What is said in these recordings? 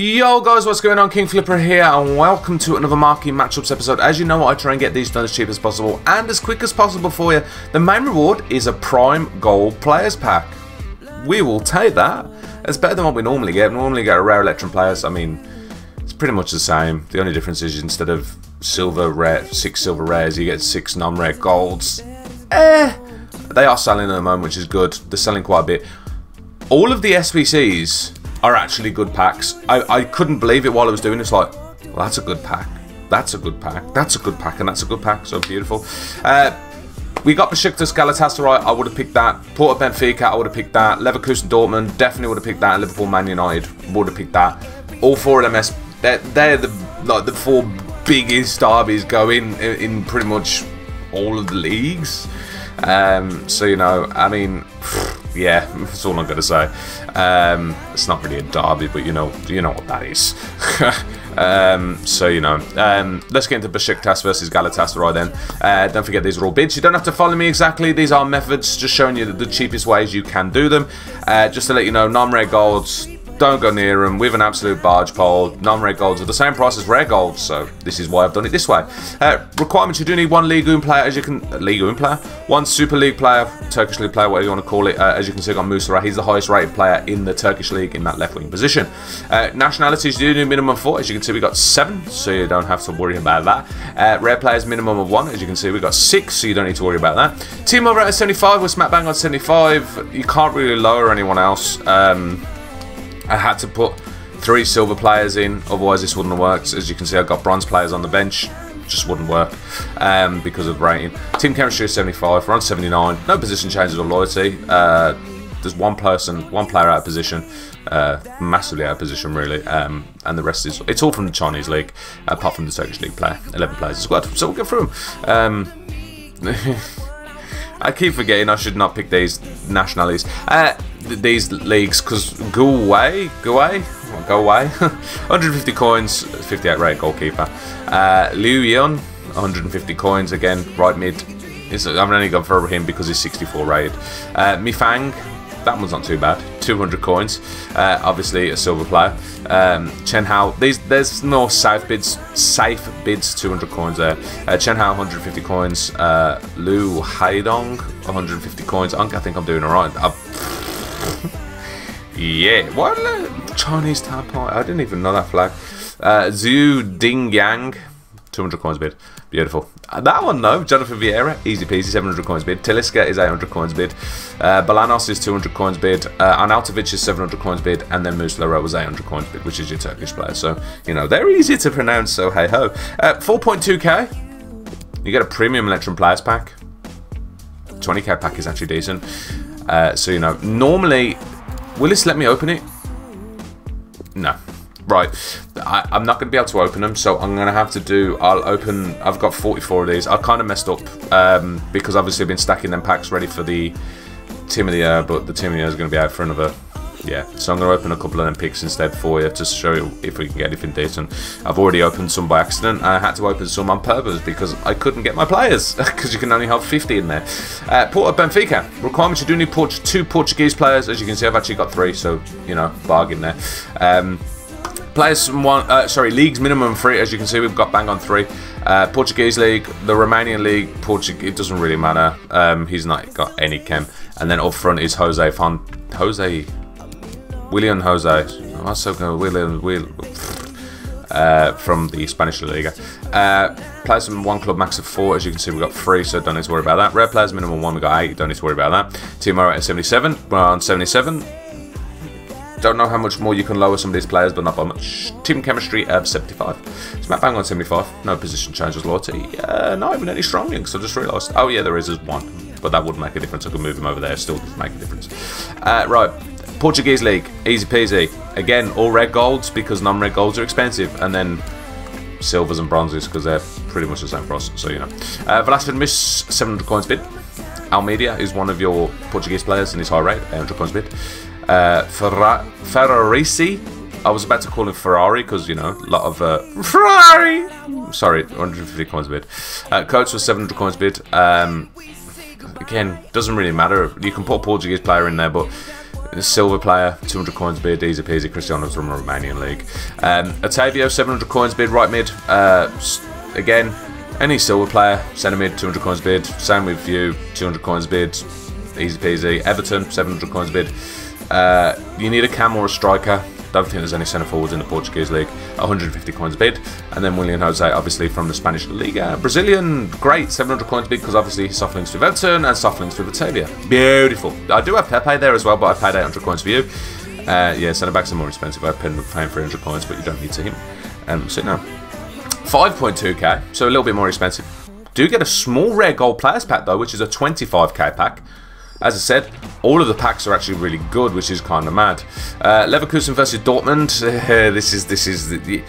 Yo guys, what's going on? King Flipper here, and welcome to another Marquee Matchups episode. As you know, I try and get these done as cheap as possible and as quick as possible for you. The main reward is a Prime Gold Players Pack. We will take that. It's better than what we normally get. We normally get a Rare Electrum Players. I mean, it's pretty much the same. The only difference is instead of silver rare, six silver rares, you get six non-rare golds. Eh, they are selling at the moment, which is good. They're selling quite a bit. All of the SBCs are actually good packs. I, I couldn't believe it while I was doing this. Like, well, that's a good pack. That's a good pack. That's a good pack, and that's a good pack. So beautiful. Uh, we got Besiktas Galatasaray. I would have picked that. Porto Benfica. I would have picked that. Leverkusen Dortmund. Definitely would have picked that. Liverpool Man United. Would have picked that. All four of them. They're, they're the like the four biggest derbies going in, in pretty much all of the leagues. Um, so you know, I mean. Yeah, that's all I'm gonna say. Um, it's not really a derby, but you know, you know what that is. um, so you know, um, let's get into Besiktas versus Galatasaray then. Uh, don't forget these are all bids. You don't have to follow me exactly. These are methods, just showing you the cheapest ways you can do them. Uh, just to let you know, non-rare golds don't go near them with an absolute barge pole. Non-red golds are the same price as rare golds, so this is why I've done it this way. Uh, requirements, you do need one League 1 player, as you can... Uh, League 1 player? One Super League player, Turkish League player, whatever you want to call it. Uh, as you can see, I've got Muslera. He's the highest rated player in the Turkish League in that left-wing position. Uh, nationalities, you do need minimum four. As you can see, we've got seven, so you don't have to worry about that. Uh, rare players, minimum of one. As you can see, we've got six, so you don't need to worry about that. Team over at 75, with smack bang on 75. You can't really lower anyone else. Um, I had to put three silver players in, otherwise this wouldn't have worked. As you can see, I've got bronze players on the bench, just wouldn't work um, because of rating. Team chemistry is 75, we're on 79. No position changes or loyalty. Uh, there's one person, one player out of position, uh, massively out of position really, um, and the rest is it's all from the Chinese league, apart from the Turkish league player. 11 players in squad, so we'll get through them. Um, I keep forgetting I should not pick these nationalities. Uh, these leagues because go away, go away, go away. 150 coins, 58 rate goalkeeper. Uh, Liu Yun, 150 coins again, right mid. I'm only going for him because he's 64 rated. Uh, Mifang, that one's not too bad. 200 coins. Uh, obviously a silver player. Um, Chen Hao. These there's no safe bids. Safe bids. 200 coins there. Uh, Chen Hao 150 coins. Uh, Lu Haidong 150 coins. I think I'm doing alright. yeah, what Chinese tampon? I didn't even know that flag. Uh, Zhu Ding Yang, 200 coins bid. Beautiful. Uh, that one though, Jonathan Vieira, easy peasy, 700 coins bid. Talisca is 800 coins bid. Uh, Balanos is 200 coins bid. Uh, Arnautovic is 700 coins bid. And then Muslera was 800 coins bid, which is your Turkish player. So, you know, they're easy to pronounce, so hey ho. Uh, 4.2k, you get a premium Electrum Players pack. 20k pack is actually decent. Uh, so, you know, normally... Will this let me open it? No. Right. I, am not going to be able to open them, so I'm going to have to do... I'll open... I've got 44 of these. I kind of messed up um, because obviously I've been stacking them packs ready for the Team of the Year, but the Team of the Year is going to be out for another yeah, so I'm going to open a couple of them picks instead for you to show you if we can get anything decent. I've already opened some by accident. I had to open some on purpose because I couldn't get my players because you can only have 50 in there. Uh, Porto Benfica. Requirements, you do need Port two Portuguese players. As you can see, I've actually got three, so, you know, bargain there. Um, players one, uh, sorry, leagues minimum three. As you can see, we've got bang on three. Uh, Portuguese league, the Romanian league, Portuguese. It doesn't really matter. Um, he's not got any chem. And then up front is Jose Font, Jose William Jose, also going William Will uh, from the Spanish La Liga. Uh, players one club max of four, as you can see, we've got three, so don't need to worry about that. Rare players minimum one, we got eight, don't need to worry about that. Team are at 77, we're on 77. Don't know how much more you can lower some of these players, but not by much. Team chemistry of 75. Smack bang on 75. No position changes loyalty. Uh, not even any strong links, I just realised. Oh yeah, there is as one, but that wouldn't make a difference. I could move him over there, still doesn't make a difference. Uh, right. Portuguese League, easy peasy. Again, all red golds because non-red golds are expensive, and then silvers and bronzes because they're pretty much the same price. So you know, uh, Velasquez Miss 700 coins bid. Almeida is one of your Portuguese players in his high rate, 800 coins bid. Uh, Ferra Ferrarisi, I was about to call him Ferrari because you know a lot of uh, Ferrari. Sorry, 150 coins bid. Uh, was 700 coins bid. Um, again, doesn't really matter. You can put a Portuguese player in there, but Silver player, 200 coins bid, easy peasy, Cristiano's from the Romanian league. Um, Otavio, 700 coins bid, right mid. Uh, again, any silver player, centre mid, 200 coins bid. Same with you, 200 coins bid, easy peasy. Everton, 700 coins bid. Uh, you need a cam or a striker. Don't think there's any centre forwards in the Portuguese league. 150 coins bid. And then William Jose, obviously from the Spanish Liga. Brazilian, great, 700 coins bid because obviously soft links with Everton and soft links with Batavia. Beautiful. I do have Pepe there as well, but I paid 800 coins for you. Uh, yeah, centre backs are more expensive. I've paid paying 300 coins, but you don't need to him. Um, so no. 5.2k, so a little bit more expensive. Do get a small rare gold players pack though, which is a 25k pack. As I said, all of the packs are actually really good, which is kind of mad. Uh, Leverkusen versus Dortmund. Uh, this is this is the,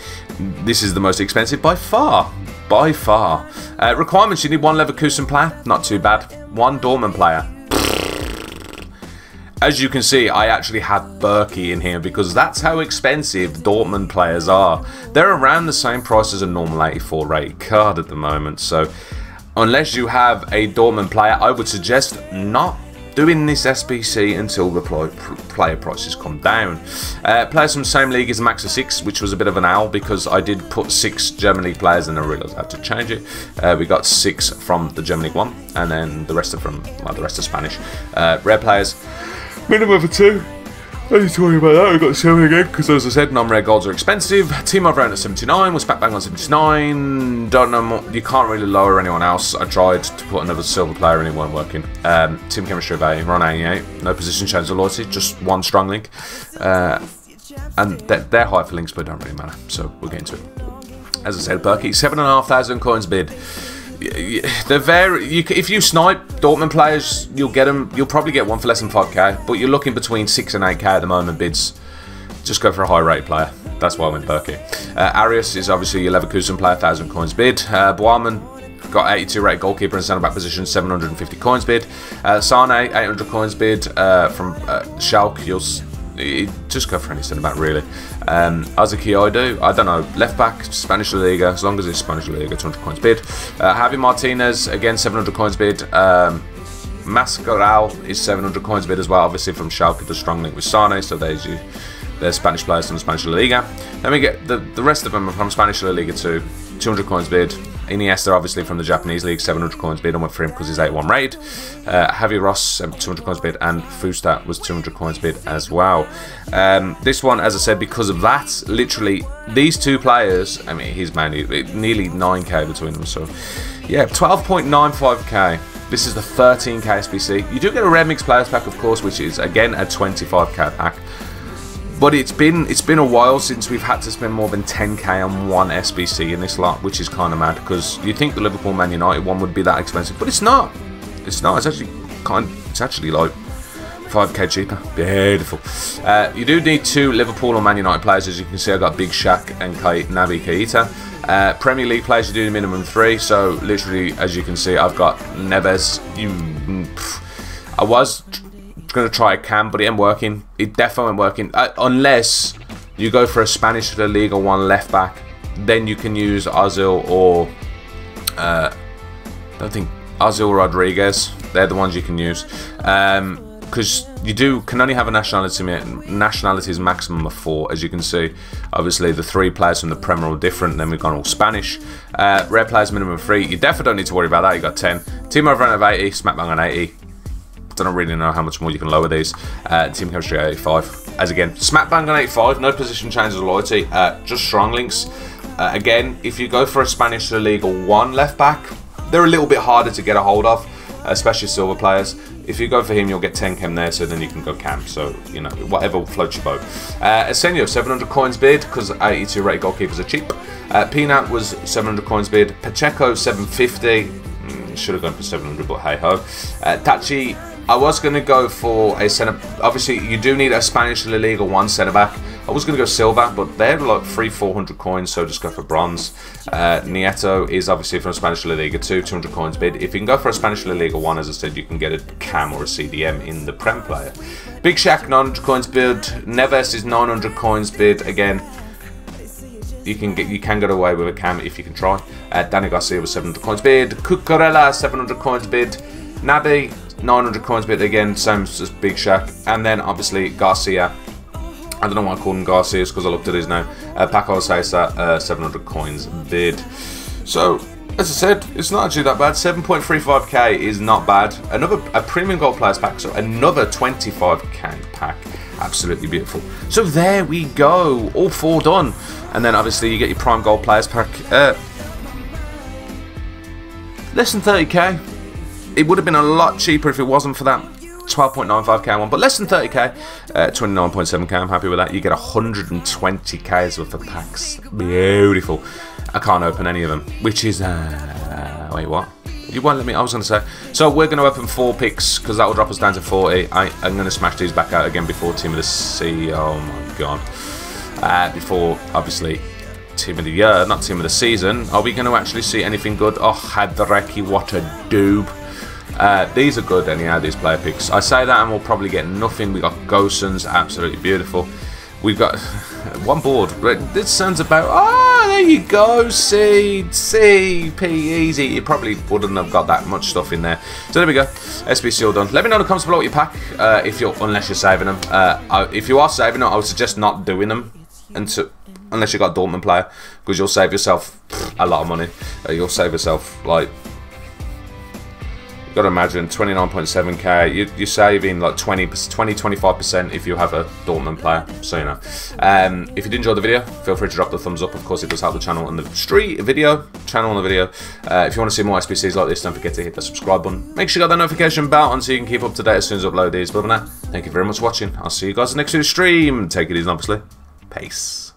this is the most expensive by far, by far. Uh, requirements: you need one Leverkusen player, not too bad. One Dortmund player. As you can see, I actually have Bürki in here because that's how expensive Dortmund players are. They're around the same price as a normal 84 rate card at the moment, so unless you have a Dortmund player, I would suggest not doing this SBC until the player prices come down. Uh, players from the same league is a max of six, which was a bit of an owl because I did put six German League players and I realised I had to change it. Uh, we got six from the German League one, and then the rest are from well, the rest are Spanish. Uh, rare players, minimum of two. Need to worry about that. We've got seven again because, as I said, non-rare golds are expensive. Team of round at 79 was back bang on 79. Don't know more. You can't really lower anyone else. I tried to put another silver player in, it weren't working. Um, team chemistry of A, Ron 88. No position change of loyalty, just one strong link. Uh, and they're, they're high for links, but don't really matter. So we'll get into it. As I said, Bürki, 7,500 coins bid they're very. You, if you snipe Dortmund players, you'll get them. You'll probably get one for less than 5k, but you're looking between 6 and 8k at the moment. Bids, just go for a high rate player. That's why I went Bürki. Uh, Arias is obviously your Leverkusen player, 1000 coins bid. Uh, got 82 rate goalkeeper in centre back position, 750 coins bid. Uh, Sane, 800 coins bid uh, from uh, Schalke. You'll just go for any centre back really. Um, Azuki Oidu, I don't know, left back, Spanish Liga, as long as it's Spanish Liga, 200 coins bid. Uh, Javi Martinez, again 700 coins bid. Um, Mascarell is 700 coins bid as well, obviously from Schalke, the strong link with Sane, so there's you. They're Spanish players from Spanish La Liga. Then we get the, the rest of them are from Spanish La Liga too. 200 coins bid. Iniesta, obviously from the Japanese league, 700 coins bid. I went for him because he's 81 rated. Uh, Javi Ross, 200 coins bid, and Fustat was 200 coins bid as well. Um, this one, as I said, because of that, literally these two players. I mean, he's mainly nearly 9k between them. So, yeah, 12.95k. This is the 13k SBC. You do get a Red Mix Players Pack, of course, which is again a 25k pack. But it's been it's been a while since we've had to spend more than 10k on one SBC in this lot, which is kind of mad because you think the Liverpool Man United one would be that expensive, but it's not. It's not. It's actually kind. It's actually like 5k cheaper. Beautiful. Uh, you do need two Liverpool or Man United players, as you can see. I've got Big Shaq and Naby Keita. Uh, Premier League players, you do minimum three. So literally, as you can see, I've got Neves. You, I was going to try a cam, but it ain't working. It definitely ain't working. Uh, unless you go for a Spanish La Liga 1 left back, then you can use Ozil or... Uh, I don't think... Ozil Rodriguez. They're the ones you can use. Um, because you do can only have a nationality nationalities maximum of four as you can see obviously the three players from the Premier are different then we've gone all Spanish uh, players minimum three you definitely don't need to worry about that you got 10 team over of 80 smack bang on 80 don't really know how much more you can lower these. Uh, team chemistry 85. As again, smack bang on 85, no position changes of loyalty, uh, just strong links. Uh, again, if you go for a Spanish La Liga 1 left back, they're a little bit harder to get a hold of, especially silver players. If you go for him, you'll get 10 chem there, so then you can go camp. So, you know, whatever floats your boat. Uh, Asenjo, 700 coins bid, because 82 rated goalkeepers are cheap. Uh, Peanut was 700 coins bid. Pacheco, 750. Mm, should have gone for 700, but hey ho. Uh, Tachi, I was going to go for a centre. Obviously, you do need a Spanish La Liga one centre back. I was going to go silver, but they're like three, four hundred coins, so just go for bronze. Uh, Nieto is obviously from Spanish La Liga two, two hundred coins bid. If you can go for a Spanish La Liga one, as I said, you can get a cam or a CDM in the Prem player. Big Shaq 900 coins bid. Neves is 900 coins bid again you can get you can get away with a cam if you can try. Uh, Dani Garcia was 700 coins bid. Cucurella 700 coins bid. Naby 900 coins, but again, same as Big Shaq. And then obviously Garcia. I don't know why I called him Garcia, because I looked at his name. Uh, Paco Cesar, uh, 700 coins bid. So, as I said, it's not actually that bad. 7.35k is not bad. Another a premium gold players pack, so another 25k pack. Absolutely beautiful. So there we go, all four done. And then obviously you get your prime gold players pack. Uh, less than 30k. It would have been a lot cheaper if it wasn't for that 12.95k one, but less than 30k, uh, 29.7k. I'm happy with that. You get 120k's worth of packs. Beautiful. I can't open any of them, which is uh, wait what? You won't let me. I was going to say. So we're going to open four picks because that will drop us down to 40. I, am going to smash these back out again before Team of the Sea. Oh my god! Uh, before obviously Team of the Year, not Team of the Season. Are we going to actually see anything good? Oh, Hadraki, what a doob. Uh, these are good anyhow, these player picks. I say that and we'll probably get nothing. We got Gosens, absolutely beautiful. We've got one board. This sounds about. Ah, oh, there you go. C, C, P, easy. You probably wouldn't have got that much stuff in there. So there we go. SBC all done. Let me know in the comments below what you pack. Uh, if you're, unless you're saving them. Uh, if you are saving them, I would suggest not doing them unless you got a Dortmund player, because you'll save yourself a lot of money. Uh, you'll save yourself like got to imagine 29.7k. You, you're saving like 20, 20, 25% if you have a Dortmund player. So you know. Um, if you did enjoy the video, feel free to drop the thumbs up. Of course, it does help the channel and the street video channel on the video. Uh, if you want to see more SBCs like this, don't forget to hit the subscribe button. Make sure you got the notification bell on so you can keep up to date as soon as I upload these. But other than that, thank you very much for watching. I'll see you guys next week's stream. Take it easy, obviously. Peace.